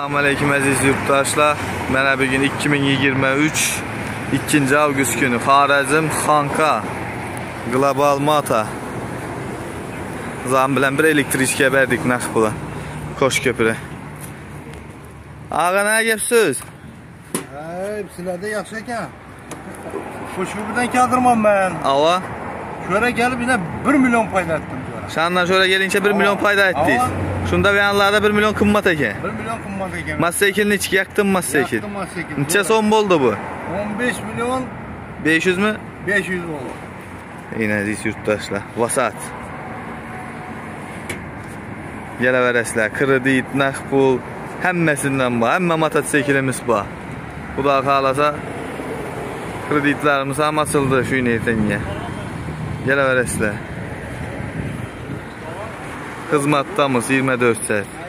Selamünaleyküm əziz yurttaşlar. Mənə bu gün 2023 2 avqust günü Xarəzm Xanka Global Mata Zam bilən bir elektrikə verdik nəx pula. Koş köpürə. Ağa nə gəpsiz? Hey, sizlərdə yaxşı ekan. Xoşgörüdən kaldırmam ben. Ava. Şöyle gelip yine 1 milyon payda ettim. Səndən şöyle gəlincə 1 milyon payda etdik. Şunda beyanlarda 1 milyon qımmat əkə. 1 milyon kummak ekan. Massekin neçə yaktın massekin? Yaktım massekin. Neçə son oldu bu? 15 milyon 500 mü? 500 oldu. Yine əziz yurttaşlar. Vasat. Gələ verəslər. Kredit, nəx pul, həmməsindən var. Həmmə mototsiklimiz var. Bu da qalasa kreditlərimiz ham açıldı şu neytəngə. Gələ verəslər. Xizmətdamız 24 saat.